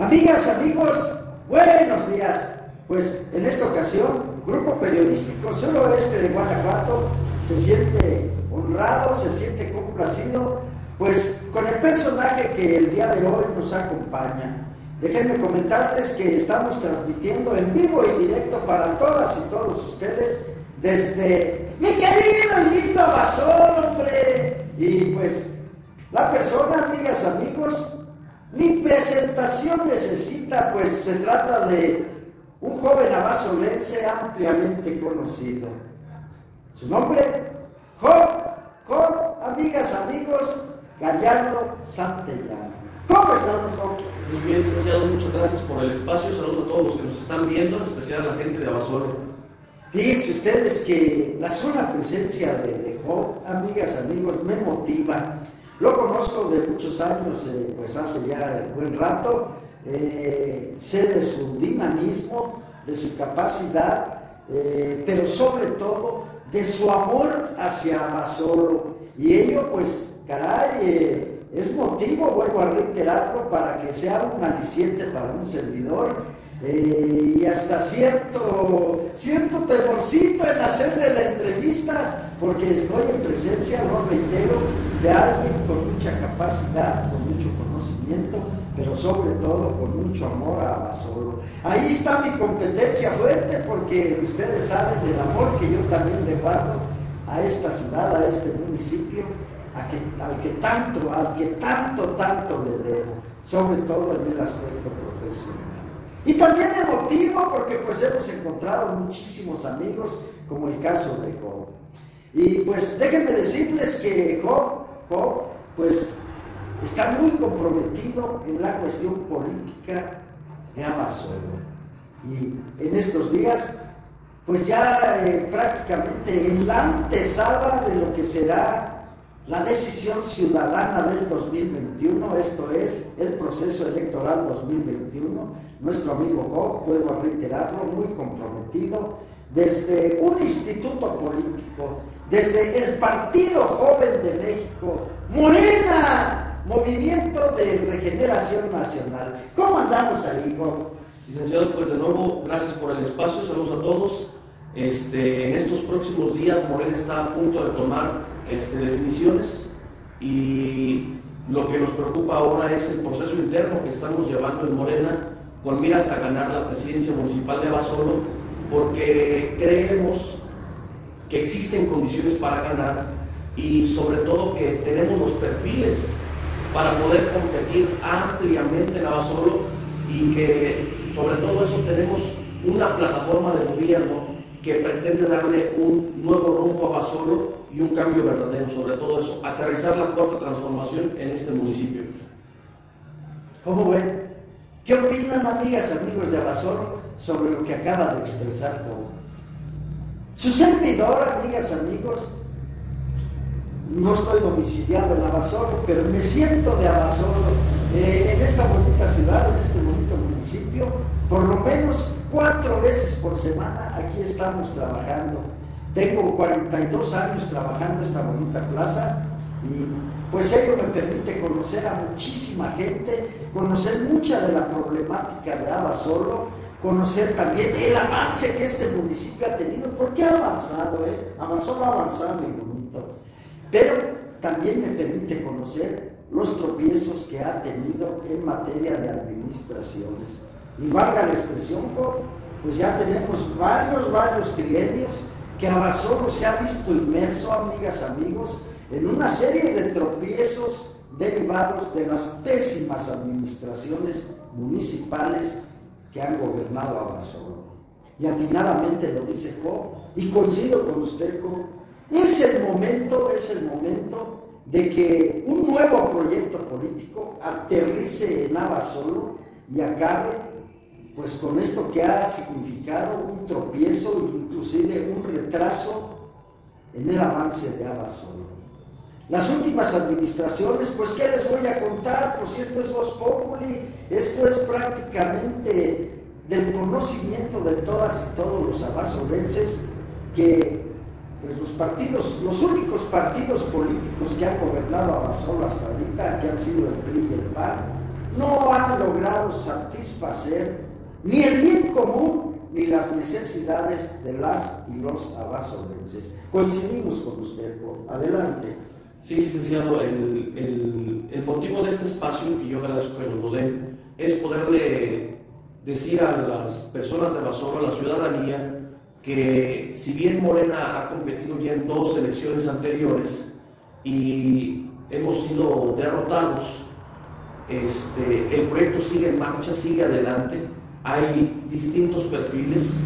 Amigas, amigos, buenos días. Pues en esta ocasión, Grupo Periodístico Solo Este de Guanajuato se siente honrado, se siente complacido, pues con el personaje que el día de hoy nos acompaña. Déjenme comentarles que estamos transmitiendo en vivo y directo para todas y todos ustedes desde mi querido Lito Basón, hombre. Y pues la persona, amigas, amigos, mi presentación necesita, pues se trata de un joven abasolense ampliamente conocido. Su nombre, Job, Job, amigas, amigos, Gallardo Santellano. ¿Cómo estamos, Job? Muy bien, licenciado, muchas gracias por el espacio. Saludos a todos los que nos están viendo, en especial a la gente de Abasolo. Fíjense ustedes que la sola presencia de, de Job, amigas, amigos, me motiva. Lo conozco de muchos años, eh, pues hace ya buen rato. Eh, sé de su dinamismo, de su capacidad, eh, pero sobre todo de su amor hacia Abasolo. Y ello, pues, caray, es motivo, vuelvo a reiterarlo, para que sea un aliciente para un servidor eh, y hasta cierto, cierto temorcito en hacerle la entrevista, porque estoy en presencia, lo reitero, de alguien con mucha capacidad, con mucho conocimiento, pero sobre todo con mucho amor a Basolo. Ahí está mi competencia fuerte, porque ustedes saben el amor que yo también le guardo a esta ciudad, a este municipio, al que tanto, al que tanto, tanto le debo, sobre todo en el aspecto profesional. Y también emotivo porque pues hemos encontrado muchísimos amigos, como el caso de Job. Y pues déjenme decirles que Job, Job, pues está muy comprometido en la cuestión política de Abasolo. Y en estos días, pues ya eh, prácticamente en la antesala de lo que será la decisión ciudadana del 2021, esto es el proceso electoral 2021, nuestro amigo Job, vuelvo a reiterarlo, muy comprometido, desde un instituto político, desde el Partido Joven de México, Morena, Movimiento de Regeneración Nacional. ¿Cómo andamos ahí, Job? Licenciado, pues de nuevo, gracias por el espacio, saludos a todos. Este, en estos próximos días Morena está a punto de tomar este, definiciones y lo que nos preocupa ahora es el proceso interno que estamos llevando en Morena con miras a ganar la presidencia municipal de Abasolo porque creemos que existen condiciones para ganar y sobre todo que tenemos los perfiles para poder competir ampliamente en Abasolo y que sobre todo eso tenemos una plataforma de gobierno que pretende darle un nuevo rumbo a Basolo y un cambio verdadero, sobre todo eso, aterrizar la cuarta transformación en este municipio. ¿Cómo ven? ¿Qué opinan, amigas, amigos de Abasolo, sobre lo que acaba de expresar Paul? Su servidor, amigas, amigos, no estoy domiciliado en Abasolo, pero me siento de Abasolo, eh, en esta bonita ciudad, en este bonito municipio, por lo menos cuatro veces por semana aquí estamos trabajando. Tengo 42 años trabajando esta bonita plaza y pues ello me permite conocer a muchísima gente, conocer mucha de la problemática de Abasolo, conocer también el avance que este municipio ha tenido, porque ha avanzado, ¿eh? Abasolo ha avanzado y bonito, pero también me permite conocer los tropiezos que ha tenido en materia de administraciones. Y valga la expresión, pues ya tenemos varios, varios trienios que Abasolo se ha visto inmerso, amigas, amigos, en una serie de tropiezos derivados de las pésimas administraciones municipales que han gobernado Abasolo. Y atinadamente lo dice Co, y coincido con usted, Co, es el momento, es el momento de que un nuevo proyecto político aterrice en Abasolo y acabe pues con esto que ha significado un tropiezo, inclusive un retraso en el avance de Abasolo. Las últimas administraciones, pues ¿qué les voy a contar? Pues esto es Voz Populi, esto es prácticamente del conocimiento de todas y todos los abasolenses que pues los partidos, los únicos partidos políticos que han gobernado Abasolo hasta ahorita, que han sido el PRI y el PAN, no han logrado satisfacer ni el bien común ni las necesidades de las y los abasorenses. Coincidimos con usted, adelante. Sí, licenciado, el, el, motivo de este espacio, que yo agradezco que nos lo den, es poderle decir a las personas de Basoro, a la ciudadanía, que si bien Morena ha competido ya en dos elecciones anteriores y hemos sido derrotados, este, el proyecto sigue en marcha, sigue adelante, hay distintos perfiles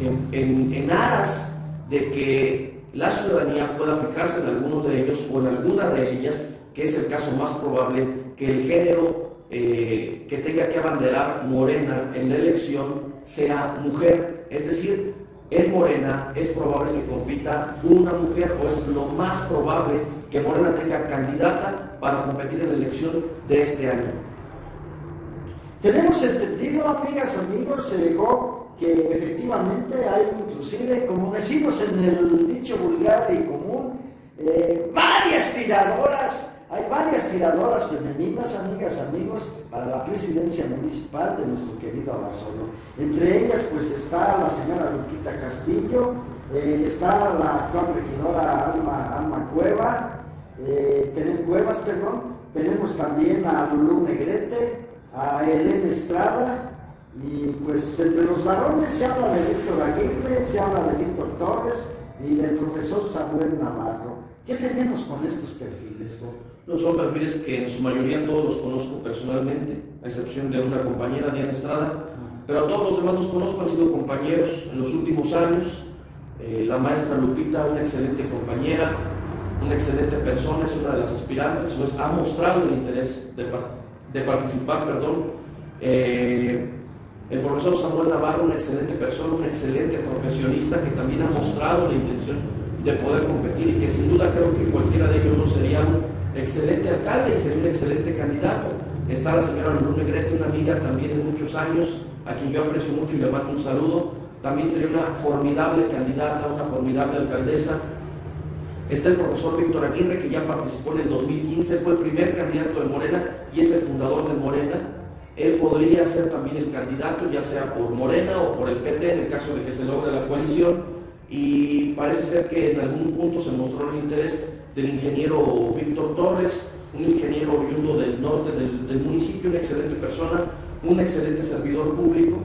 en, en, en aras de que la ciudadanía pueda fijarse en alguno de ellos o en alguna de ellas, que es el caso más probable, que el género eh, que tenga que abanderar Morena en la elección sea mujer. Es decir, en Morena es probable que compita una mujer o es lo más probable que Morena tenga candidata para competir en la elección de este año. Tenemos entendido, amigas, amigos, se dejó que efectivamente hay inclusive, como decimos en el dicho vulgar y común, eh, varias tiradoras, hay varias tiradoras femeninas, amigas, amigos, para la presidencia municipal de nuestro querido Abasolo. Entre ellas, pues está la señora Lupita Castillo, eh, está la actual regidora Alma, Alma Cueva, eh, Cuevas, perdón, tenemos también a Lulú Negrete, a Elena Estrada, y pues entre los varones se habla de Víctor Aguirre, se habla de Víctor Torres y del profesor Samuel Navarro. ¿Qué tenemos con estos perfiles? No son perfiles que en su mayoría todos los conozco personalmente, a excepción de una compañera, Diana Estrada, pero a todos los demás los conozco, han sido compañeros en los últimos años. Eh, la maestra Lupita, una excelente compañera, una excelente persona, es una de las aspirantes, pues ha mostrado el interés de, de participar, perdón. Eh, el profesor Samuel Navarro, una excelente persona, un excelente profesionista que también ha mostrado la intención de poder competir y que sin duda creo que cualquiera de ellos no sería un excelente alcalde y sería un excelente candidato. Está la señora Lulu Negrete, una amiga también de muchos años, a quien yo aprecio mucho y le mando un saludo. También sería una formidable candidata, una formidable alcaldesa. Está el profesor Víctor Aguirre, que ya participó en el 2015, fue el primer candidato de Morena y es el fundador de Morena. Él podría ser también el candidato, ya sea por Morena o por el PT, en el caso de que se logre la coalición. Y parece ser que en algún punto se mostró el interés del ingeniero Víctor Torres, un ingeniero oriundo del norte del, municipio, una excelente persona, un excelente servidor público.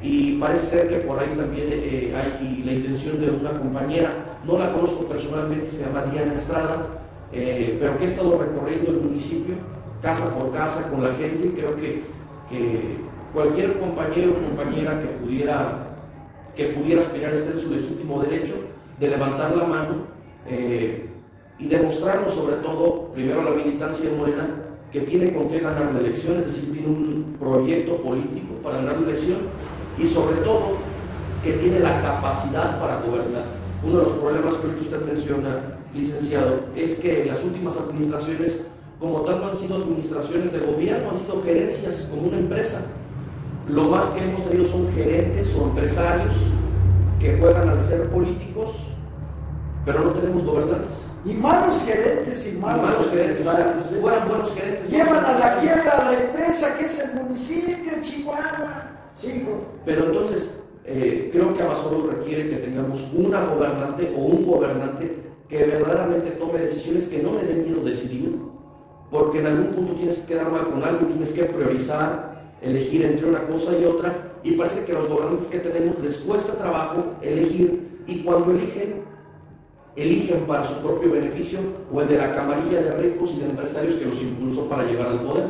Y parece ser que por ahí también eh, hay la intención de una compañera, no la conozco personalmente, se llama Diana Estrada, eh, pero que ha estado recorriendo el municipio casa por casa con la gente y creo que que cualquier compañero o compañera que pudiera, que pudiera aspirar esté en su legítimo derecho de levantar la mano eh, y demostrarnos sobre todo, primero la militancia Morena, que tiene con qué ganar la elección, es decir, tiene un proyecto político para ganar la elección y sobre todo que tiene la capacidad para gobernar. Uno de los problemas que usted menciona, licenciado, es que en las últimas administraciones como tal no han sido administraciones de gobierno, han sido gerencias como una empresa. Lo más que hemos tenido son gerentes o empresarios que juegan al ser políticos, pero no tenemos gobernantes. Y malos gerentes y malos, gerentes. ¿eh? buenos gerentes. Llevan a la quiebra a la empresa que es el municipio, Chihuahua. Pero entonces, eh, creo que Abasolo requiere que tengamos una gobernante o un gobernante que verdaderamente tome decisiones que no le den miedo decidir, porque en algún punto tienes que quedar mal con algo, tienes que priorizar, elegir entre una cosa y otra, y parece que los gobernantes que tenemos les cuesta trabajo elegir, y cuando eligen, eligen para su propio beneficio o el de la camarilla de ricos y de empresarios que los impulsó para llegar al poder.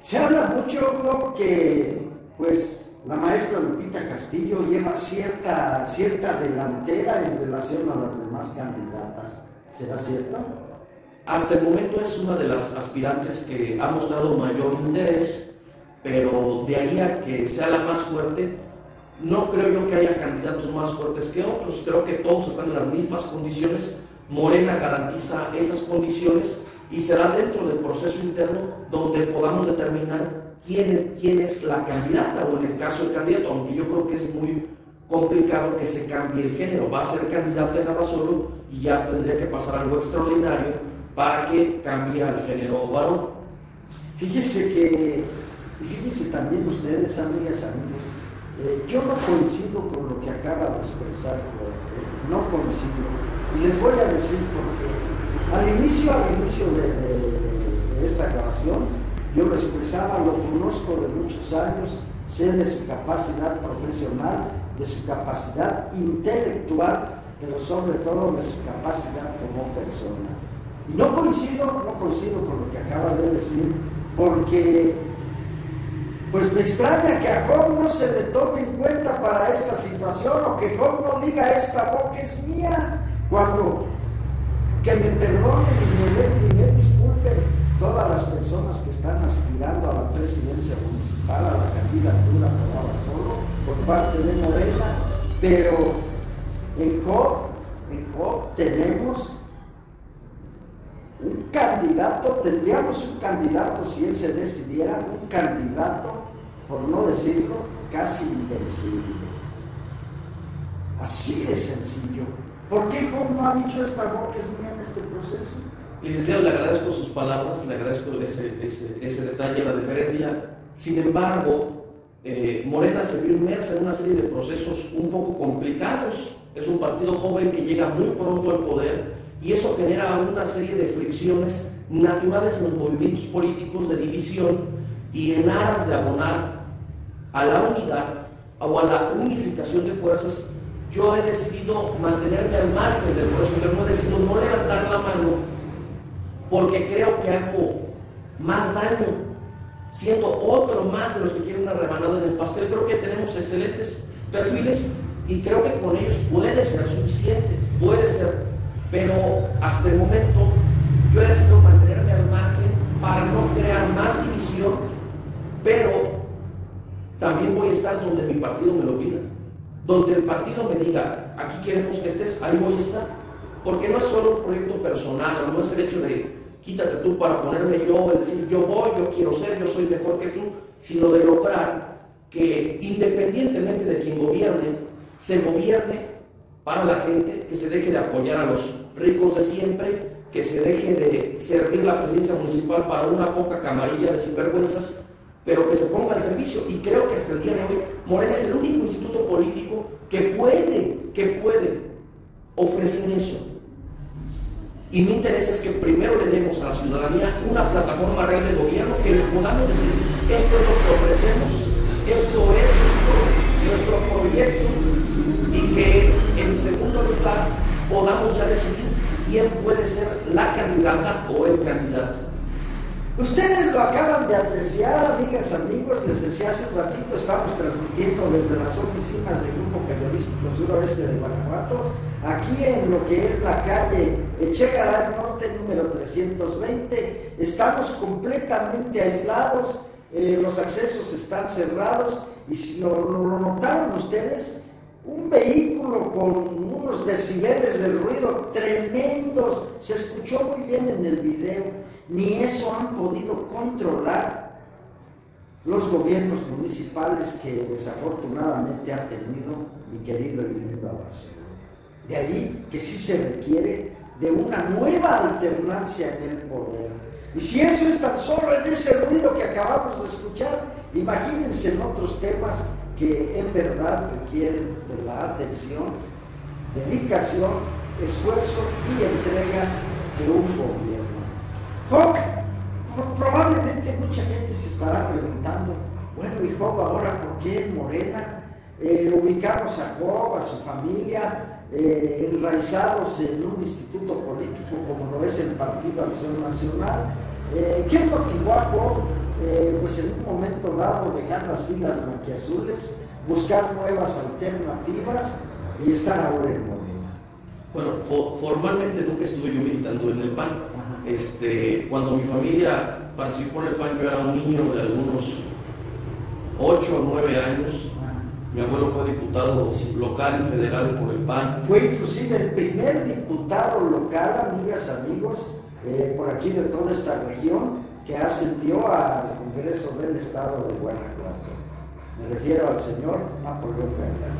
Se habla mucho que pues la maestra Lupita Castillo lleva cierta, cierta delantera en relación a las demás candidatas. ¿Será cierto? Hasta el momento es una de las aspirantes que ha mostrado mayor interés, pero de ahí a que sea la más fuerte, no creo yo que haya candidatos más fuertes que otros. Creo que todos están en las mismas condiciones. Morena garantiza esas condiciones y será dentro del proceso interno donde podamos determinar quién, es la candidata o en el caso del candidato, aunque yo creo que es muy complicado que se cambie el género. Va a ser candidata en Abasolo y ya tendría que pasar algo extraordinario para que cambie al género varón. Fíjese que, y fíjense también ustedes, amigas, amigos, eh, yo no coincido con lo que acaba de expresar, no coincido. Y les voy a decir porque al inicio, al inicio de, de esta grabación, yo lo expresaba, lo conozco de muchos años, sé de su capacidad profesional, de su capacidad intelectual, pero sobre todo de su capacidad como persona. No coincido, no coincido con lo que acaba de decir, porque pues me extraña que a Job no se le tome en cuenta para esta situación o que Job no diga esta boca es mía, cuando que me perdonen y me, y me disculpen todas las personas que están aspirando a la presidencia municipal, a la candidatura por solo, por parte de Morena, pero en Job, en Job tenemos un candidato, tendríamos un candidato si él se decidiera, un candidato, por no decirlo, casi invencible. Así de sencillo. ¿Por qué Job no ha dicho esta voz que es mía en este proceso? Licenciado, le agradezco sus palabras, le agradezco ese, ese, detalle, la diferencia. Sin embargo, eh, Morena se vio inmersa en una serie de procesos un poco complicados. Es un partido joven que llega muy pronto al poder y eso genera una serie de fricciones naturales en los movimientos políticos de división y en aras de abonar a la unidad o a la unificación de fuerzas, yo he decidido mantenerme al margen del proceso, pero he decidido no levantar la mano porque creo que hago más daño siendo otro más de los que quieren una rebanada en el pastel. Creo que tenemos excelentes perfiles y creo que con ellos puede ser suficiente, puede ser, pero hasta el momento yo he decidido mantenerme al margen para no crear más división, pero también voy a estar donde mi partido me lo pida, donde el partido me diga, aquí queremos que estés, ahí voy a estar, porque no es solo un proyecto personal, no es el hecho de quítate tú para ponerme yo, es decir, yo voy, yo quiero ser, yo soy mejor que tú, sino de lograr que independientemente de quien gobierne, se gobierne para la gente, que se deje de apoyar a los ricos de siempre, que se deje de servir la presidencia municipal para una poca camarilla de sinvergüenzas, pero que se ponga al servicio. Y creo que hasta el día de hoy Morena es el único instituto político que puede, que puede ofrecer eso. Y mi interés es que primero le demos a la ciudadanía una plataforma real de gobierno que les podamos decir, esto es lo que ofrecemos, esto es nuestro, nuestro proyecto y que en segundo lugar podamos ya decidir quién puede ser la candidata o el candidato. Ustedes lo acaban de apreciar, amigas, amigos, les decía hace un ratito, estamos transmitiendo desde las oficinas del Grupo Periodístico Suroeste de Guanajuato, aquí en lo que es la calle Echegaray Norte número 320, estamos completamente aislados, eh, los accesos están cerrados y si lo, lo notaron ustedes, un vehículo con unos decibeles de ruido tremendos, se escuchó muy bien en el video ni eso han podido controlar los gobiernos municipales que desafortunadamente han tenido mi querido Emilio Abasolo. De ahí que sí se requiere de una nueva alternancia en el poder. Y si eso es tan solo en ese ruido que acabamos de escuchar, imagínense en otros temas que en verdad requieren de la atención, dedicación, esfuerzo y entrega de un gobierno. Job, probablemente mucha gente se estará preguntando, bueno, y Job ahora, ¿por qué en Morena? Eh, ubicamos a Job, a su familia, eh, enraizados en un instituto político como lo es el Partido Acción Nacional. Eh, ¿Qué motivó a Job? Pues en un momento dado dejar las filas blanquiazules, buscar nuevas alternativas y estar ahora en Morena. Bueno, formalmente nunca estuve yo militando en el PAN este, cuando mi familia participó en el PAN, yo era un niño de algunos 8 o 9 años. Mi abuelo fue diputado local y federal por el PAN. Fue inclusive el primer diputado local, amigas, amigos, eh, por aquí de toda esta región, que ascendió al Congreso del Estado de Guanajuato. Me refiero al señor Napoleón García.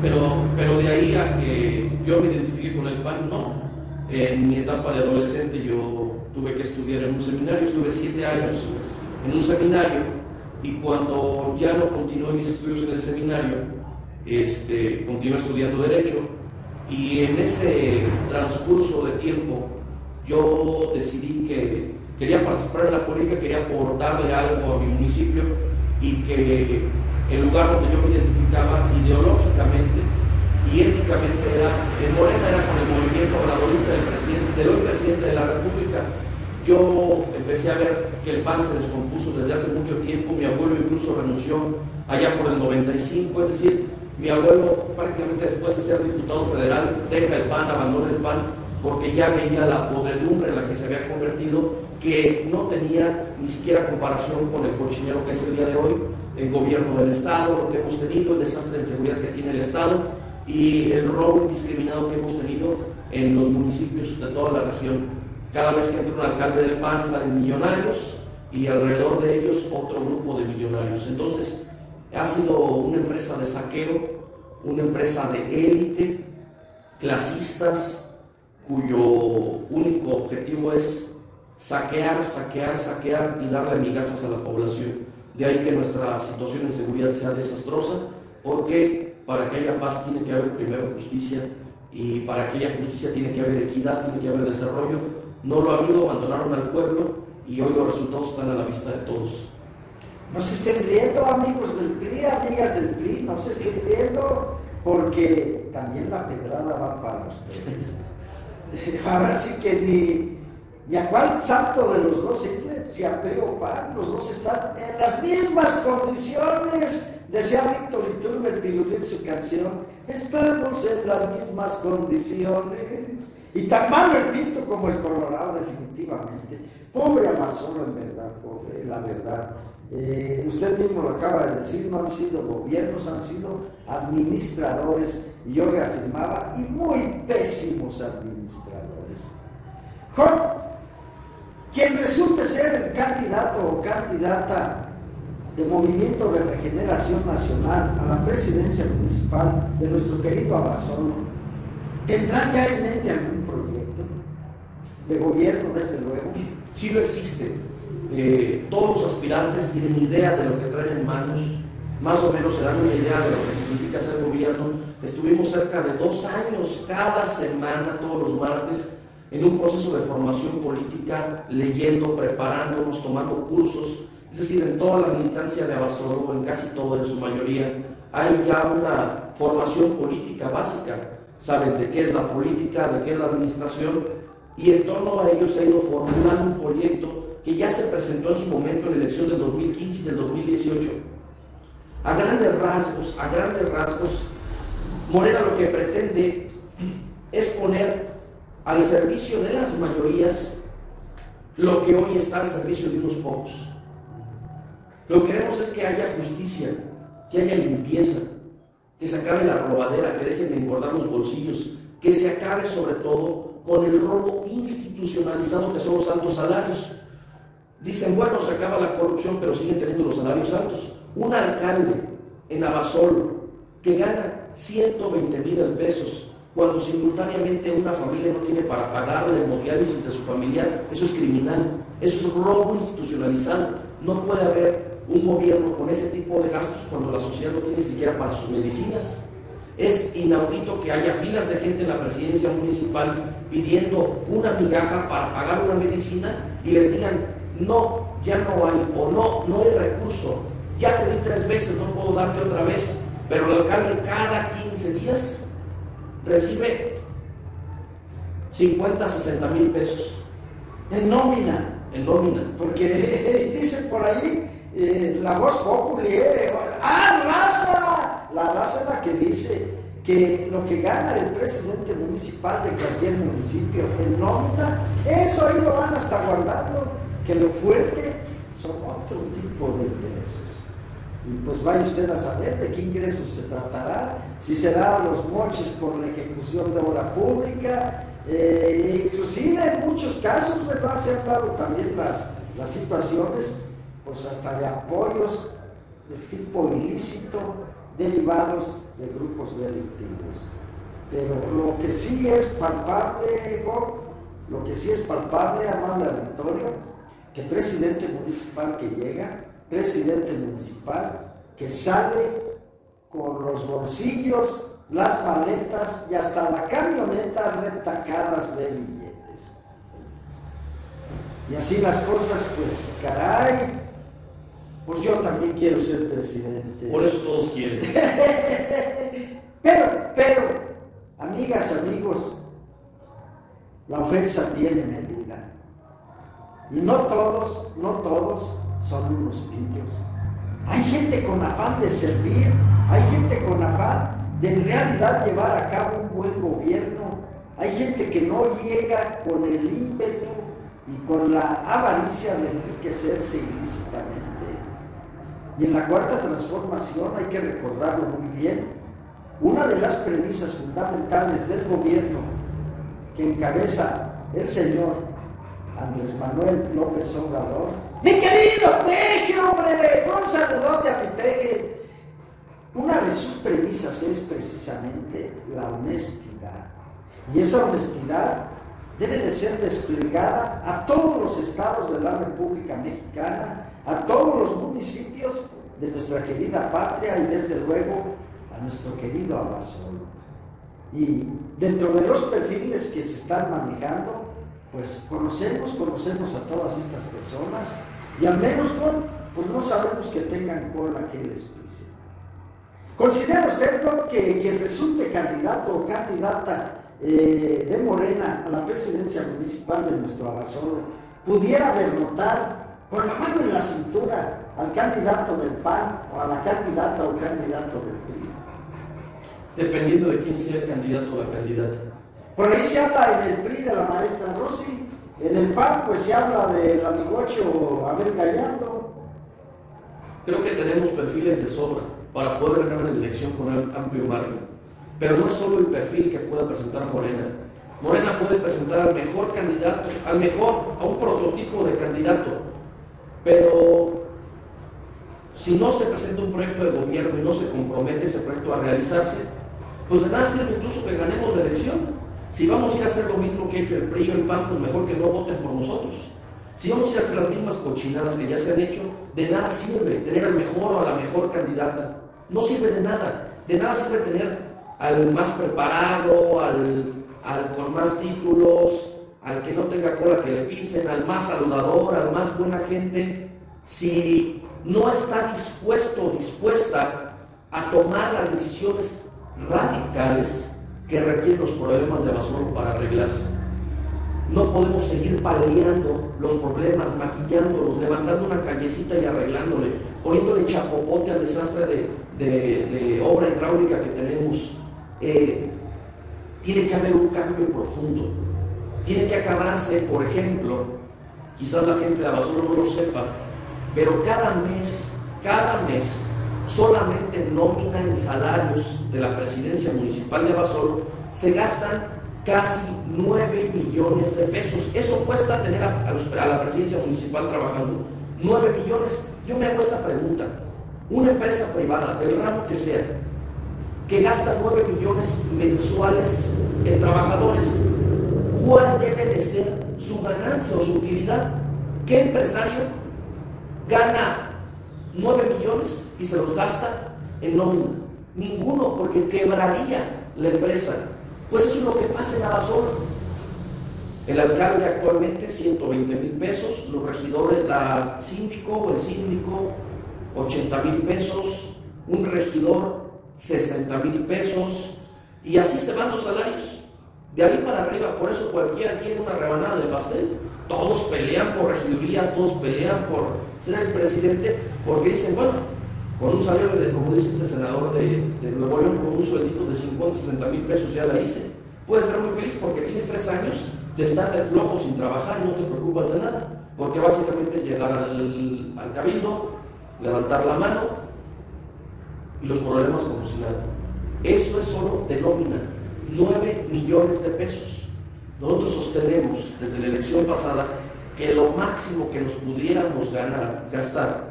Pero, pero de ahí a que yo me identifique con el PAN, no. En mi etapa de adolescente yo tuve que estudiar en un seminario, estuve siete años en un seminario y cuando ya no continué mis estudios en el seminario, este, continué estudiando Derecho y en ese transcurso de tiempo yo decidí que quería participar en la política, quería aportarle algo a mi municipio y que el lugar donde yo me identificaba ideológicamente y éticamente era, en Morena era con el movimiento obradorista del, presidente, del hoy presidente de la República. Yo empecé a ver que el PAN se descompuso desde hace mucho tiempo, mi abuelo incluso renunció allá por el 95, es decir, mi abuelo prácticamente después de ser diputado federal deja el PAN, abandona el PAN, porque ya veía la podredumbre en la que se había convertido, que no tenía ni siquiera comparación con el cochinero que es el día de hoy, el gobierno del Estado, lo que hemos tenido, el desastre de seguridad que tiene el Estado y el robo indiscriminado que hemos tenido en los municipios de toda la región. Cada vez que entra un alcalde del PAN salen millonarios y alrededor de ellos otro grupo de millonarios. Entonces, ha sido una empresa de saqueo, una empresa de élite, clasistas, cuyo único objetivo es saquear, saquear, saquear y darle migajas a la población. De ahí que nuestra situación en seguridad sea desastrosa, porque para que haya paz tiene que haber primero justicia y para que haya justicia tiene que haber equidad, tiene que haber desarrollo. No lo ha habido, abandonaron al pueblo y hoy los resultados están a la vista de todos. No se estén riendo, amigos del PRI, amigas del PRI, no se estén riendo, porque también la pedrada va para ustedes. Ahora sí que ni, ni a cuál santo de los dos si a PRI o PAN, los dos están en las mismas condiciones. Decía Víctor Iturbe el Pirulí en su canción, estamos en las mismas condiciones. Y tan malo el Pinto como el Colorado, definitivamente. Pobre Amazon, en verdad, pobre, la verdad. Eh, usted mismo lo acaba de decir, no han sido gobiernos, han sido administradores, y yo reafirmaba, y muy pésimos administradores. Juan, quien resulte ser candidato o candidata de Movimiento de Regeneración Nacional a la presidencia municipal de nuestro querido Amazon, ¿tendrá ya en mente algún proyecto de gobierno, desde luego? Sí lo existe eh, todos los aspirantes tienen idea de lo que traen en manos, más o menos se dan una idea de lo que significa ser gobierno. Estuvimos cerca de dos años, cada semana, todos los martes, en un proceso de formación política, leyendo, preparándonos, tomando cursos, es decir, en toda la militancia de Abasolo, en casi toda, en su mayoría, hay ya una formación política básica. Saben de qué es la política, de qué es la administración, y en torno a ello se ha ido formulando un proyecto que ya se presentó en su momento en la elección del 2015 y del 2018. A grandes rasgos, a grandes rasgos, Morena lo que pretende es poner al servicio de las mayorías lo que hoy está al servicio de unos pocos. Lo que queremos es que haya justicia, que haya limpieza, que se acabe la robadera, que dejen de engordar los bolsillos, que se acabe sobre todo con el robo institucionalizado que son los altos salarios. Dicen, bueno, se acaba la corrupción, pero siguen teniendo los salarios altos. Un alcalde en Abasol que gana 120 mil pesos cuando simultáneamente una familia no tiene para pagar la hemodiálisis de su familiar, eso es criminal, eso es robo institucionalizado. No puede haber un gobierno con ese tipo de gastos cuando la sociedad no tiene ni siquiera para sus medicinas. Es inaudito que haya filas de gente en la presidencia municipal pidiendo una migaja para pagar una medicina y les digan, no, ya no hay, o no, no hay recurso, ya te di tres veces, no puedo darte otra vez, pero el alcalde cada 15 días recibe 50, 60 mil pesos. En nómina. En nómina. Porque dicen por ahí, eh, la voz popular, ¡ah, raza! La raza es la que dice que lo que gana el presidente municipal de cualquier municipio en nómina, eso ahí lo van a estar guardando que lo fuerte son otro tipo de. Y pues vaya usted a saber de qué ingresos se tratará, si será los moches por la ejecución de obra pública, eh, inclusive en muchos casos, ¿verdad? Se han dado también las, las situaciones, pues hasta de apoyos de tipo ilícito derivados de grupos delictivos. Pero lo que sí es palpable, lo que sí es palpable, amable auditorio, que presidente municipal que llega, presidente municipal que sale con los bolsillos, las maletas y hasta la camioneta retacadas de billetes. Y así las cosas, pues caray, pues yo también quiero ser presidente. Por eso todos quieren. pero, pero, amigas, amigos, la ofensa tiene medida. Y no todos, no todos son unos pillos. Hay gente con afán de servir, hay gente con afán de en realidad llevar a cabo un buen gobierno. Hay gente que no llega con el ímpetu y con la avaricia de enriquecerse ilícitamente. Y en la cuarta transformación hay que recordarlo muy bien, una de las premisas fundamentales del gobierno que encabeza el señor Andrés Manuel López Obrador. Mi querido Peje, hombre, un saludote a mi. Una de sus premisas es precisamente la honestidad. Y esa honestidad debe de ser desplegada a todos los estados de la República Mexicana, a todos los municipios de nuestra querida patria y desde luego a nuestro querido Abasolo. Y dentro de los perfiles que se están manejando, pues conocemos, conocemos a todas estas personas y al menos pues no sabemos que tengan cola que les pise. ¿Considera usted que quien resulte candidato o candidata eh, de Morena a la presidencia municipal de nuestro Abasolo pudiera derrotar con la mano en la cintura al candidato del PAN o a la candidata o candidato del PRI? Dependiendo de quién sea el candidato o la candidata. Por ahí se habla en el PRI de la maestra Rossi, en el PAN pues se habla del amigocho Abel Gallardo. Creo que tenemos perfiles de sobra para poder ganar la elección con un amplio margen. Pero no es solo el perfil que pueda presentar Morena. Morena puede presentar al mejor candidato, al mejor, a un prototipo de candidato. Pero si no se presenta un proyecto de gobierno y no se compromete ese proyecto a realizarse, pues de nada sirve incluso que ganemos la elección. Si vamos a ir a hacer lo mismo que ha hecho el PRI y el PAN, pues mejor que no voten por nosotros. Si vamos a ir a hacer las mismas cochinadas que ya se han hecho, de nada sirve tener al mejor o a la mejor candidata. No sirve de nada. De nada sirve tener al más preparado, al, al con más títulos, al que no tenga cola que le pisen, al más saludador, al más buena gente, si no está dispuesto o dispuesta a tomar las decisiones radicales que requieren los problemas de basura para arreglarse. No podemos seguir paliando los problemas, maquillándolos, levantando una callecita y arreglándole, poniéndole chapopote al desastre de, obra hidráulica que tenemos. Eh, tiene que haber un cambio profundo. Tiene que acabarse, por ejemplo, quizás la gente de Abasolo no lo sepa, pero cada mes, cada mes, solamente en nómina en salarios de la presidencia municipal de Abasolo se gastan casi 9 millones de pesos. Eso cuesta tener a, la presidencia municipal trabajando. 9 millones. Yo me hago esta pregunta. Una empresa privada, del ramo que sea, que gasta 9 millones mensuales en trabajadores, ¿cuál debe de ser su ganancia o su utilidad? ¿Qué empresario gana 9 millones y se los gasta en nómina. Ninguno, porque quebraría la empresa. Pues eso es lo que pasa en Abasolo. El alcalde actualmente 120 mil pesos, los regidores, la síndico o el síndico 80 mil pesos, un regidor 60 mil pesos, y así se van los salarios. De ahí para arriba, por eso cualquiera quiere una rebanada de pastel. Todos pelean por regidurías, todos pelean por ser el presidente, porque dicen, bueno, con un salario, de, como dice este senador de, Nuevo León, con un sueldito de 50, 60 mil pesos ya la hice. Puedes ser muy feliz porque tienes tres años de estar de flojo sin trabajar y no te preocupas de nada, porque básicamente es llegar al, al cabildo, levantar la mano y los problemas como si. Eso es solo de nómina. 9 millones de pesos. Nosotros sostenemos desde la elección pasada que lo máximo que nos pudiéramos ganar, gastar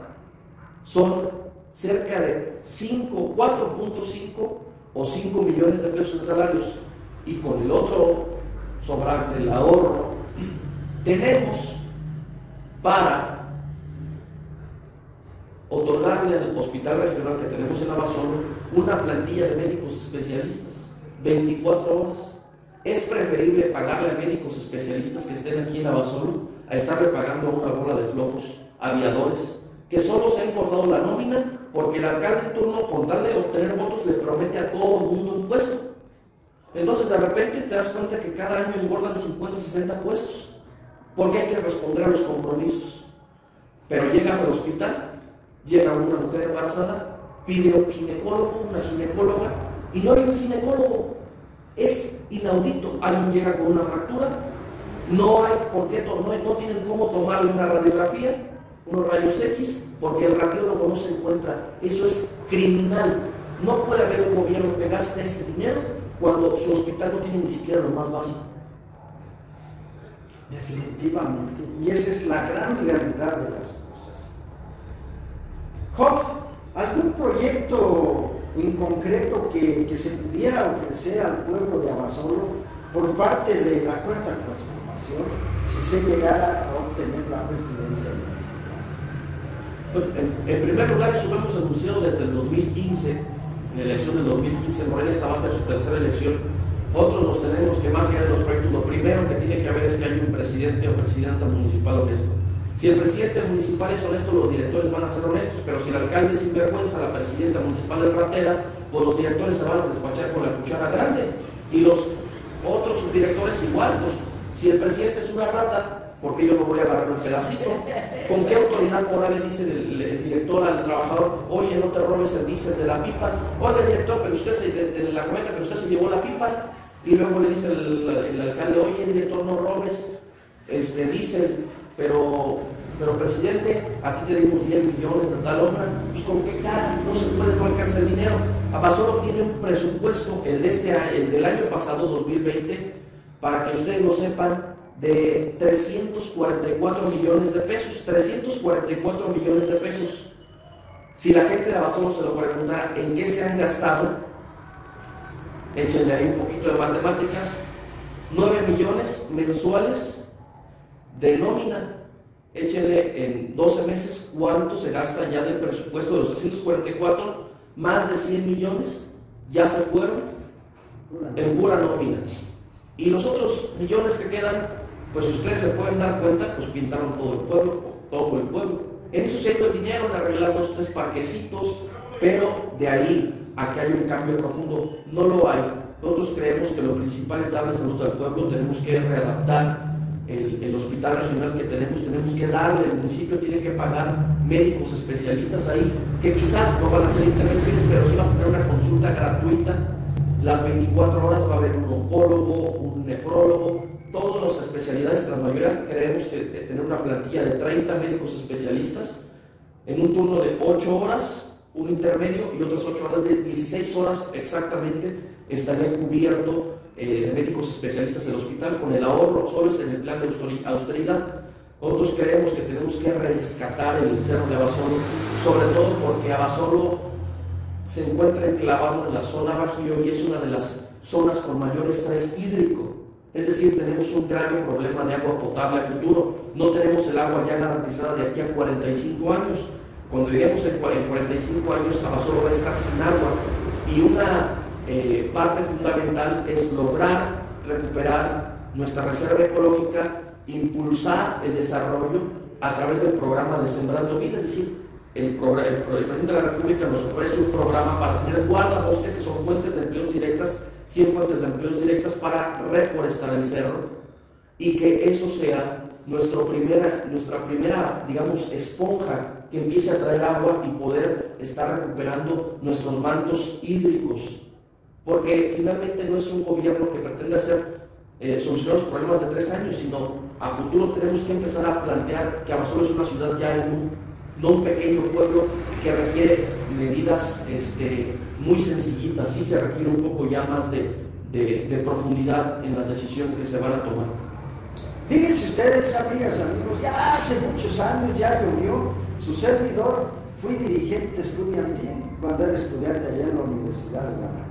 son cerca de 5, 4.5 o 5 millones de pesos en salarios y con el otro sobrante, el ahorro, tenemos para otorgarle al hospital regional que tenemos en Abasolo una plantilla de médicos especialistas, 24 horas. Es preferible pagarle a médicos especialistas que estén aquí en Abasolo a estarle pagando a una bola de flojos aviadores que solo se ha importado la nómina porque el alcalde en turno, con tal de obtener votos, le promete a todo el mundo un puesto. Entonces, de repente te das cuenta que cada año engordan 50, 60 puestos porque hay que responder a los compromisos. Pero llegas al hospital, llega una mujer embarazada, pide un ginecólogo, una ginecóloga, y no hay un ginecólogo. Es inaudito. Alguien llega con una fractura, no hay por qué, no, no tienen cómo tomarle una radiografía, unos rayos X, porque el radiólogo no se encuentra. Eso es criminal. No puede haber un gobierno que gaste ese dinero cuando su hospital no tiene ni siquiera lo más básico. Definitivamente. Y esa es la gran realidad de las cosas. Job, ¿algún proyecto en concreto que, que, se pudiera ofrecer al pueblo de Abasolo por parte de la cuarta transformación si se llegara a obtener la presidencia municipal? En, en primer lugar, eso lo hemos anunciado desde el 2015, en la elección del 2015, Morena esta va a ser su tercera elección otros los tenemos que más allá de los proyectos, lo primero que tiene que haber es que haya un presidente o presidenta municipal honesto. Si el presidente municipal es honesto, los directores van a ser honestos, pero si el alcalde es sinvergüenza, la presidenta municipal es ratera, pues los directores se van a despachar con la cuchara grande. Y los otros subdirectores igual, pues si el presidente es una rata, ¿por qué yo no voy a agarrar un pedacito? ¿Con qué autoridad moral le dice el, director al trabajador, oye, no te robes el diésel de la pipa? Oye, director, pero usted se, la cometa, pero usted se llevó la pipa. Y luego le dice el, alcalde, oye, director, no robes, este, dicen, pero, pero presidente, aquí te dimos 10 millones de tal obra, pues con qué cara, no se puede, no alcanza el dinero. Abasolo tiene un presupuesto, el, de este, el del año pasado, 2020, para que ustedes lo sepan, de 344 millones de pesos, 344 millones de pesos. Si la gente de Abasolo se lo pregunta en qué se han gastado, échenle ahí un poquito de matemáticas, 9 millones mensuales de nómina. Échenle en 12 meses cuánto se gasta ya del presupuesto de los 344, más de 100 millones ya se fueron en pura nómina. Y los otros millones que quedan, pues ustedes se pueden dar cuenta, pues pintaron todo el pueblo, todo el pueblo. En eso se el dinero, en arreglar dos, tres parquecitos, pero de ahí a que haya un cambio profundo. No lo hay. Nosotros creemos que lo principal es darle salud al pueblo, tenemos que readaptar el, hospital regional que tenemos, tenemos que darle, el municipio tiene que pagar médicos especialistas ahí, que quizás no van a ser intervenciones, pero sí vas a tener una consulta gratuita. Las 24 horas va a haber un oncólogo, un nefrólogo, todas las especialidades, la mayoría creemos que tener una plantilla de 30 médicos especialistas en un turno de 8 horas un intermedio y otras 8 horas de 16 horas exactamente estaría cubierto eh, médicos especialistas en el hospital con el ahorro, solo es en el plan de austeridad. Nosotros creemos que tenemos que rescatar el cerro de Abasolo, sobre todo porque Abasolo se encuentra enclavado en la zona Bajío y es una de las zonas con mayor estrés hídrico. Es decir, tenemos un grave problema de agua potable a futuro. No tenemos el agua ya garantizada de aquí a 45 años. Cuando lleguemos en 45 años, Abasolo va a estar sin agua y una eh, parte fundamental es lograr recuperar nuestra reserva ecológica, impulsar el desarrollo a través del programa de Sembrando Vida, es decir, el, presidente de la República nos ofrece un programa para tener guardabosques que son fuentes de empleos directas, 100 fuentes de empleos directas para reforestar el cerro y que eso sea nuestra primera, nuestra primera, digamos, esponja que empiece a traer agua y poder estar recuperando nuestros mantos hídricos. Porque finalmente no es un gobierno que pretende hacer eh, solucionar los problemas de tres años, sino a futuro tenemos que empezar a plantear que Abasolo es una ciudad ya en un, no un pequeño pueblo que requiere medidas este, muy sencillitas, sí se requiere un poco ya más de, profundidad en las decisiones que se van a tomar. Fíjense ustedes, amigas, amigos, ya hace muchos años ya llovió su servidor, fui dirigente estudiantil cuando era estudiante allá en la Universidad de Guanajuato.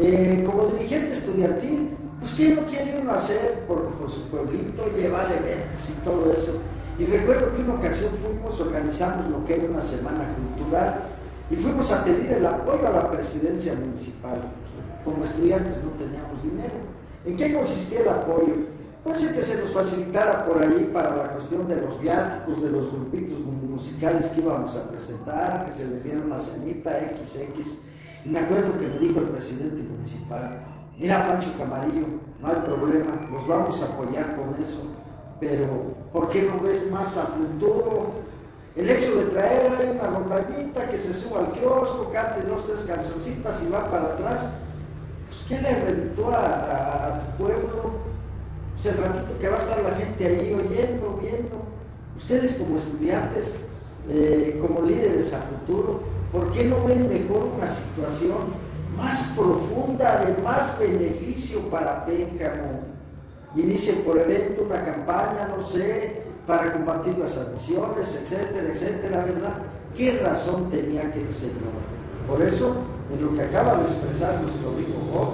Eh, como dirigente estudiantil, pues ¿qué no quiere uno hacer por, su pueblito, llevar eventos y todo eso? Y recuerdo que una ocasión fuimos, organizamos lo que era una semana cultural y fuimos a pedir el apoyo a la presidencia municipal. Como estudiantes no teníamos dinero. ¿En qué consistía el apoyo? Pues en que se nos facilitara por ahí para la cuestión de los viáticos, de los grupitos musicales que íbamos a presentar, que se les diera una cenita XX. Me acuerdo que me dijo el presidente municipal, mira Pancho Camarillo, no hay problema, los vamos a apoyar con eso, pero ¿por qué no ves más a futuro? El hecho de traer ahí una rondallita que se suba al kiosco, cante dos, tres cancioncitas y va para atrás, pues ¿qué le reditúa a, tu pueblo? Pues el ratito que va a estar la gente ahí oyendo, viendo. Ustedes como estudiantes, eh, como líderes a futuro, ¿por qué no ven mejor una situación más profunda, de más beneficio para Pénjamo? Inicien por evento una campaña, no sé, para combatir las adicciones, etcétera, etcétera, ¿verdad? ¿Qué razón tenía que el Señor? Por eso, en lo que acaba de expresar nuestro amigo Job,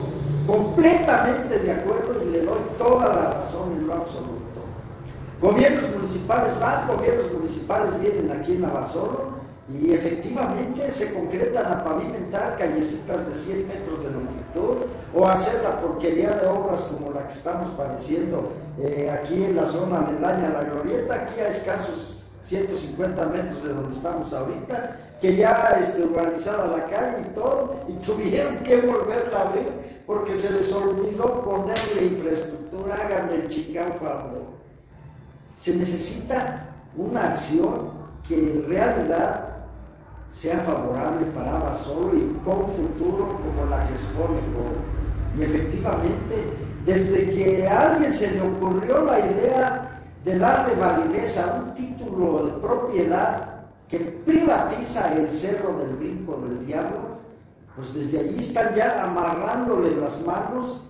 completamente de acuerdo y le doy toda la razón en lo absoluto. Gobiernos municipales van, gobiernos municipales vienen aquí en Navasolo y efectivamente se concretan a pavimentar callecitas de 100 metros de longitud o hacer la porquería de obras como la que estamos padeciendo eh, aquí en la zona aledaña la glorieta, aquí a escasos 150 metros de donde estamos ahorita, que ya está urbanizada la calle y todo, y tuvieron que volverla a abrir porque se les olvidó ponerle infraestructura, háganme el chingado favor. Se necesita una acción que en realidad sea favorable para Abasolo y con futuro como la que expone Y efectivamente, desde que a alguien se le ocurrió la idea de darle validez a un título de propiedad que privatiza el cerro del brinco del diablo, pues desde allí están ya amarrándole las manos,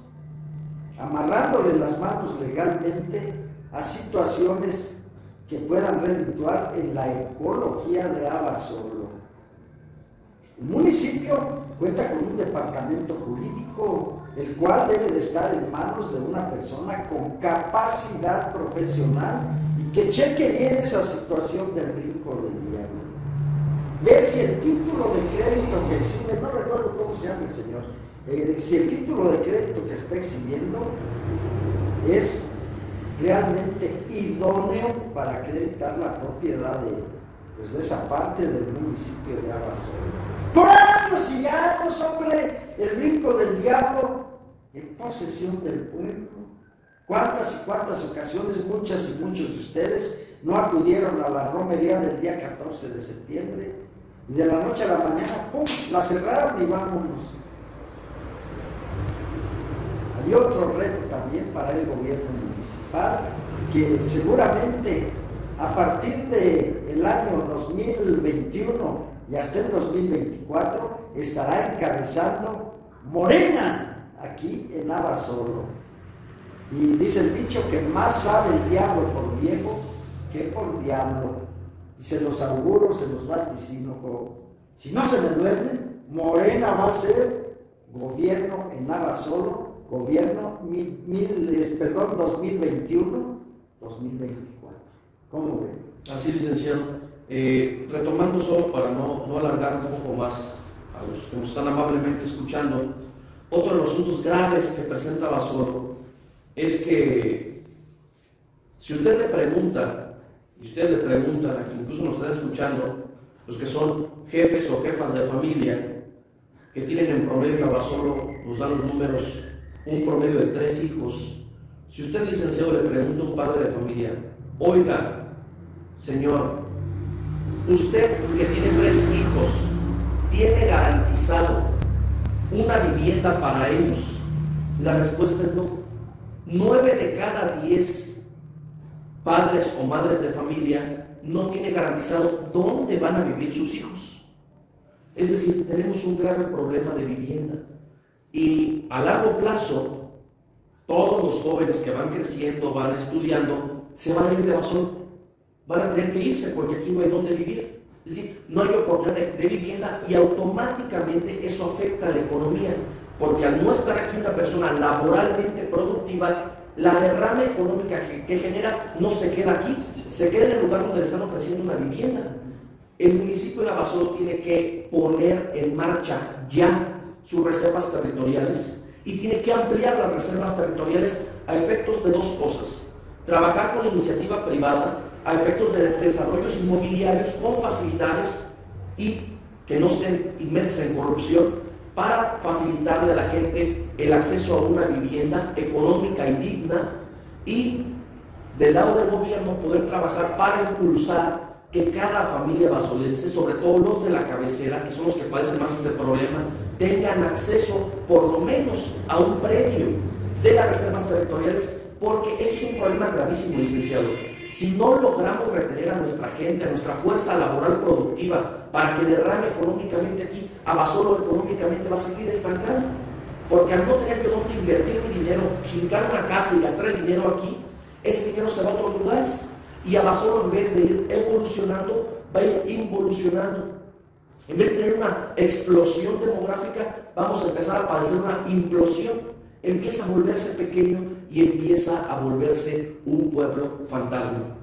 amarrándole las manos legalmente a situaciones que puedan redituar en la ecología de Abasolo. El municipio cuenta con un departamento jurídico, el cual debe de estar en manos de una persona con capacidad profesional y que cheque bien esa situación del brinco del diablo. Ver si el título de crédito que exhibe, no recuerdo cómo se llama el señor, eh, si el título de crédito que está exhibiendo es realmente idóneo para acreditar la propiedad de, pues, de esa parte del municipio de Abasolo. Por años y años, hombre, el brinco del diablo en posesión del pueblo. ¿Cuántas y cuántas ocasiones, muchas y muchos de ustedes no acudieron a la romería del día 14 de septiembre? Y de la noche a la mañana, ¡pum!, la cerraron y vámonos. Hay otro reto también para el gobierno que seguramente a partir del año 2021 y hasta el 2024 estará encabezando Morena aquí en Abasolo. Y dice el dicho que más sabe el diablo por viejo que por diablo. Y se los auguro, se los vaticino. Si no se me duerme, Morena va a ser gobierno en Abasolo, gobierno mil, perdón, 2021, 2024. ¿Cómo ven? Así, licenciado. Eh, retomando solo para no, no, alargar un poco más a los que nos están amablemente escuchando, otro de los asuntos graves que presenta Basolo es que si usted le pregunta, y usted le pregunta a quien incluso nos están escuchando, los que son jefes o jefas de familia, que tienen en promedio a Basolo, nos dan los números, un promedio de tres hijos. Si usted, licenciado, le pregunta a un padre de familia, oiga, señor, Usted que tiene tres hijos, ¿tiene garantizado una vivienda para ellos? La respuesta es no. Nueve de cada diez padres o madres de familia no tiene garantizado dónde van a vivir sus hijos. Es decir, tenemos un grave problema de vivienda. Y a largo plazo, todos los jóvenes que van creciendo, van estudiando, se van a ir de basón van a tener que irse porque aquí no hay dónde vivir. Es decir, no hay oportunidad de, vivienda y automáticamente eso afecta a la economía, porque al no estar aquí una persona laboralmente productiva, la derrama económica que, genera no se queda aquí, se queda en el lugar donde le están ofreciendo una vivienda. El municipio de Abasolo tiene que poner en marcha ya sus reservas territoriales y tiene que ampliar las reservas territoriales a efectos de dos cosas. Trabajar con la iniciativa privada a efectos de desarrollos inmobiliarios con facilidades y que no estén inmersas en corrupción para facilitarle a la gente el acceso a una vivienda económica y digna y del lado del gobierno poder trabajar para impulsar que cada familia basolense, sobre todo los de la cabecera, que son los que padecen más este problema, tengan acceso por lo menos a un premio de las reservas territoriales, porque esto es un problema gravísimo, licenciado. Si no logramos retener a nuestra gente, a nuestra fuerza laboral productiva, para que derrame económicamente aquí, Abasolo económicamente va a seguir estancado. Porque al no tener que dónde invertir mi dinero, fincar una casa y gastar el dinero aquí, ese dinero se va a otros lugares. Y Abasolo en vez de ir evolucionando, va a ir involucionando. En vez de tener una explosión demográfica, vamos a empezar a padecer una implosión. Empieza a volverse pequeño y empieza a volverse un pueblo fantasma.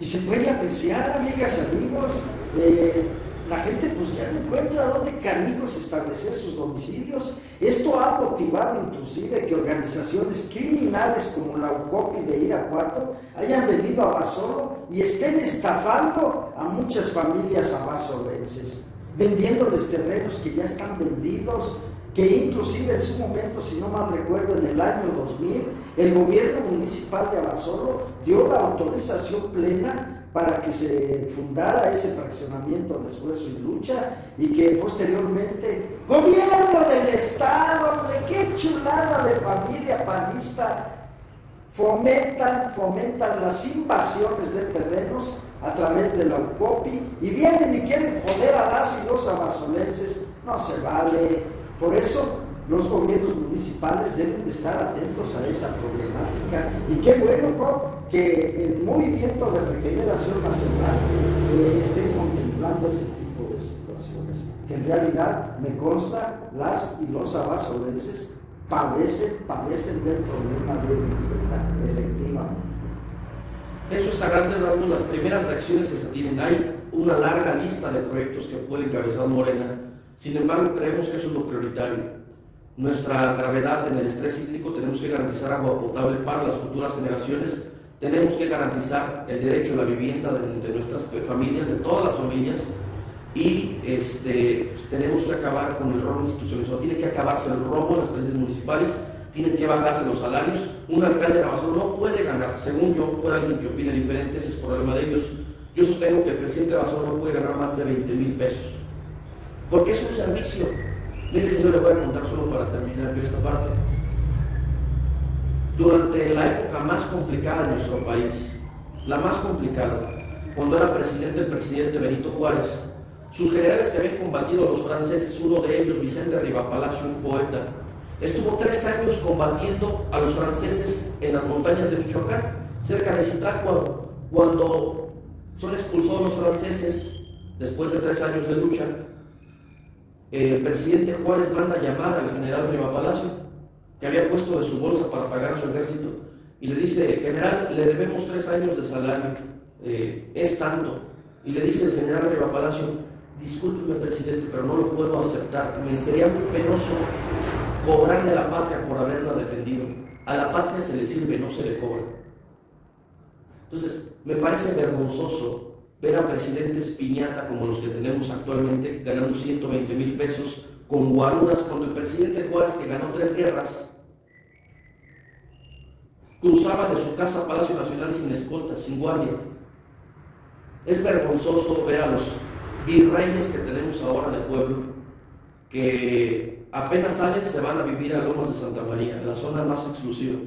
Y se puede apreciar, amigas y amigos, eh, la gente pues ya no encuentra dónde canijos establecer sus domicilios. Esto ha motivado inclusive que organizaciones criminales como la UCOPI de Irapuato hayan venido a Basolo y estén estafando a muchas familias abasolenses, vendiéndoles terrenos que ya están vendidos, que inclusive en su momento, si no mal recuerdo, en el año 2000, el gobierno municipal de Abasolo dio la autorización plena para que se fundara ese fraccionamiento de esfuerzo y lucha y que posteriormente, gobierno del Estado, qué chulada de familia panista, fomentan, fomentan las invasiones de terrenos a través de la UCOPI y vienen y quieren joder a las y los amazolenses, no se vale. Por eso los gobiernos municipales deben de estar atentos a esa problemática. Y qué bueno, que el movimiento de regeneración nacional eh, esté contemplando ese tipo de situaciones. Que en realidad, me consta, las y los abasolenses padecen, padecen del problema de vivienda, efectivamente. Eso es a grandes rasgos las primeras acciones que se tienen. Hay una larga lista de proyectos que puede encabezar Morena. Sin embargo, creemos que eso es lo prioritario nuestra gravedad en el estrés hídrico, tenemos que garantizar agua potable para las futuras generaciones, tenemos que garantizar el derecho a la vivienda de, nuestras familias, de todas las familias, y este, tenemos que acabar con el robo institucionalizado. Tiene que acabarse el robo en las presidencias municipales, tienen que bajarse los salarios. Un alcalde de Navasolo no puede ganar, según yo, puede alguien que opine diferente, ese es problema de ellos. Yo sostengo que el presidente de Navasolo no puede ganar más de 20 mil pesos, porque es un servicio Mire, yo le voy a contar solo para terminar esta parte. Durante la época más complicada de nuestro país, la más complicada, cuando era presidente el presidente Benito Juárez, sus generales que habían combatido a los franceses, uno de ellos, Vicente Rivapalacio, un poeta, estuvo tres años combatiendo a los franceses en las montañas de Michoacán, cerca de Zitácuaro, cuando son expulsados los franceses, después de tres años de lucha, el presidente Juárez manda llamar al general Riva Palacio, que había puesto de su bolsa para pagar a su ejército, y le dice, general, le debemos tres años de salario, eh, es tanto. Y le dice el general Riva Palacio, discúlpeme presidente, pero no lo puedo aceptar, me sería muy penoso cobrarle a la patria por haberla defendido. A la patria se le sirve, no se le cobra. Entonces, me parece vergonzoso ver a presidentes piñata como los que tenemos actualmente ganando 120 mil pesos con guaruras cuando el presidente Juárez que ganó tres guerras cruzaba de su casa a Palacio Nacional sin escolta, sin guardia. Es vergonzoso ver a los virreyes que tenemos ahora de pueblo que apenas salen se van a vivir a Lomas de Santa María, la zona más exclusiva.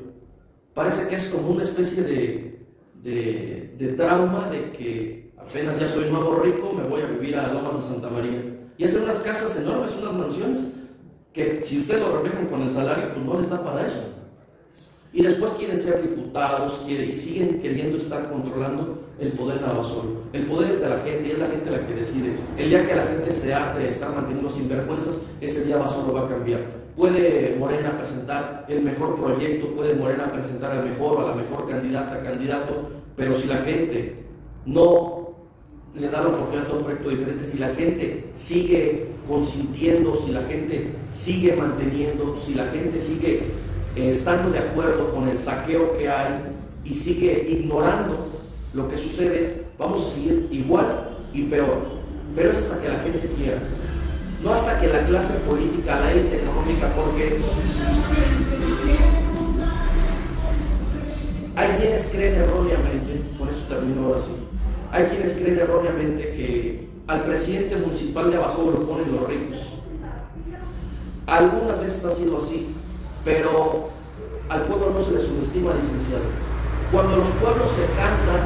Parece que es como una especie de, de, de trauma de que apenas ya soy nuevo rico, me voy a vivir a Lomas de Santa María. Y hacer unas casas enormes, unas mansiones, que si ustedes lo reflejan con el salario, pues no les da para eso. Y después quieren ser diputados, quieren, y siguen queriendo estar controlando el poder en Abasolo. El poder es de la gente y es la gente la que decide. El día que la gente se arte de estar manteniendo sinvergüenzas, ese día Abasolo va a cambiar. Puede Morena presentar el mejor proyecto, puede Morena presentar al mejor o a la mejor candidata, candidato, pero si la gente no le da la oportunidad a un proyecto diferente, si la gente sigue consintiendo, si la gente sigue manteniendo, si la gente sigue eh, estando de acuerdo con el saqueo que hay y sigue ignorando lo que sucede, vamos a seguir igual y peor. Pero es hasta que la gente quiera, no hasta que la clase política, la élite económica, porque hay quienes creen erróneamente, por eso termino ahora sí, hay quienes creen erróneamente que al presidente municipal de Abasolo lo ponen los ricos. Algunas veces ha sido así, pero al pueblo no se le subestima, licenciado. Cuando los pueblos se cansan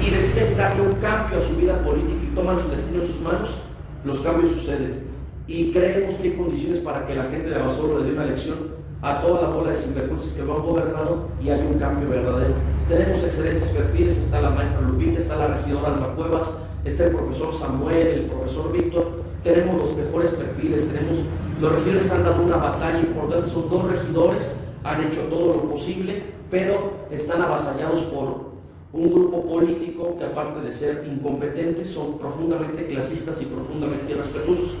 y deciden darle un cambio a su vida política y toman su destino en sus manos, los cambios suceden. Y creemos que hay condiciones para que la gente de Abasolo le dé una elección a toda la bola de sinvergüenzas que lo han gobernado y hay un cambio verdadero. Tenemos excelentes perfiles, está la maestra Lupita, está la regidora Alma Cuevas, está el profesor Samuel, el profesor Víctor, tenemos los mejores perfiles, tenemos, los regidores están dando una batalla importante, son dos regidores, han hecho todo lo posible, pero están avasallados por un grupo político que aparte de ser incompetentes son profundamente clasistas y profundamente irrespetuosos.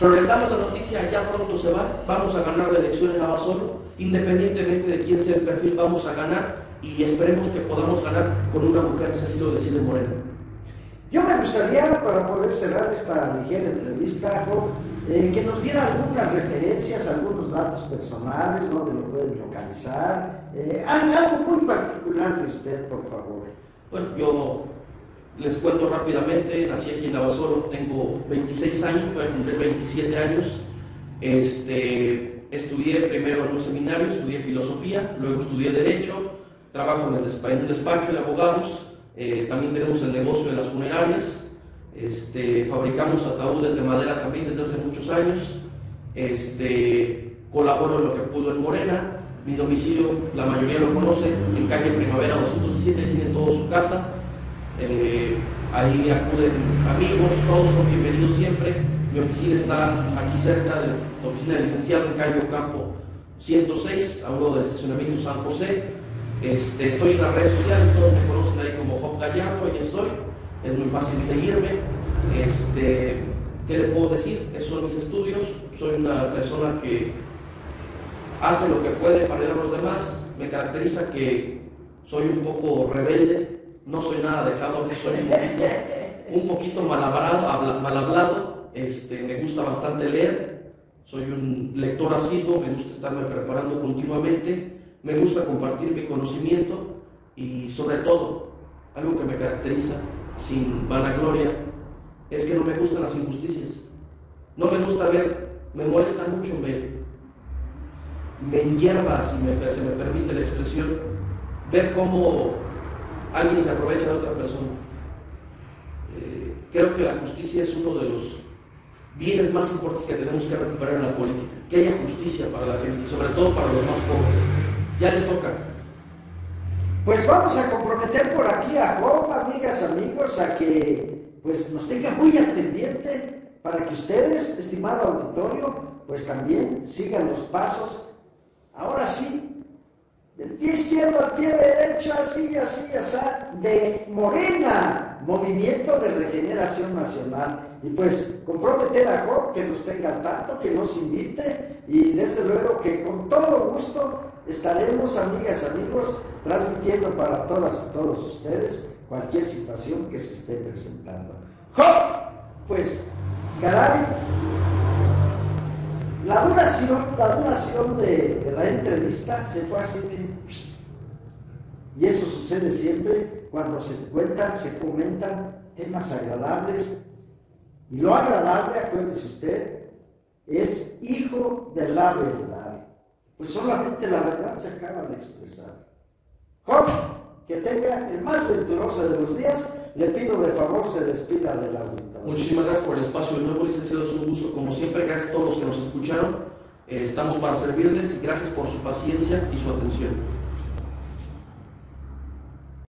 Pero les damos la noticia, ya pronto se va, vamos a ganar la elección en Abasolo, independientemente de quién sea el perfil, vamos a ganar y esperemos que podamos ganar con una mujer, si así lo decide Moreno. Yo me gustaría, para poder cerrar esta ligera entrevista, eh, que nos diera algunas referencias, algunos datos personales, donde lo pueden localizar, eh, algo muy particular de usted, por favor. Bueno, yo les cuento rápidamente, nací aquí en Navasolo, tengo 26 años, voy a cumplir 27 años. Este, estudié primero en un seminario, estudié filosofía, luego estudié derecho, trabajo en, el, un despacho de abogados, eh, también tenemos el negocio de las funerarias, este, fabricamos ataúdes de madera también desde hace muchos años, este, colaboro en lo que pudo en Morena, mi domicilio la mayoría lo conoce, en calle Primavera 217, tiene todo su casa, eh, ahí acuden amigos, todos son bienvenidos siempre. Mi oficina está aquí cerca de la oficina del licenciado en calle Campo 106, hablo del estacionamiento San José. Este, estoy en las redes sociales, todos me conocen ahí como Job Gallardo, ahí estoy. Es muy fácil seguirme. Este, ¿Qué le puedo decir? Esos son mis estudios. Soy una persona que hace lo que puede para ayudar a los demás. Me caracteriza que soy un poco rebelde, no soy nada dejado, soy un poquito, mal, hablado, este, me gusta bastante leer, soy un lector asiduo, me gusta estarme preparando continuamente, me gusta compartir mi conocimiento y sobre todo, algo que me caracteriza sin vanagloria, es que no me gustan las injusticias. No me gusta ver, me molesta mucho, me, me enhierva, si se me permite la expresión, ver cómo alguien se aprovecha de otra persona. Eh, creo que la justicia es uno de los bienes más importantes que tenemos que recuperar en la política. Que haya justicia para la gente, sobre todo para los más pobres. Ya les toca. Pues vamos a comprometer por aquí a Job, amigas, amigos, a que pues nos tenga muy al pendiente para que ustedes, estimado auditorio, pues también sigan los pasos. Ahora sí, del pie izquierdo al pie derecho, así, así, así, de Morena, Movimiento de Regeneración Nacional. Y pues comprometer a Job que nos tenga tanto, que nos invite y desde luego que con todo gusto estaremos, amigas, amigos, transmitiendo para todas y todos ustedes cualquier situación que se esté presentando. Job, pues, caray, la duración, la duración de, la entrevista se fue así, y eso sucede siempre cuando se cuentan, se comentan temas agradables. Y lo agradable, acuérdese usted, es hijo de la verdad. Pues solamente la verdad se acaba de expresar. Job, que tenga el más venturoso de los días, le pido de favor se despida de la Muchísimas gracias por el espacio de nuevo, licenciado. Es un gusto, como siempre. Gracias a todos los que nos escucharon. Eh, estamos para servirles y gracias por su paciencia y su atención.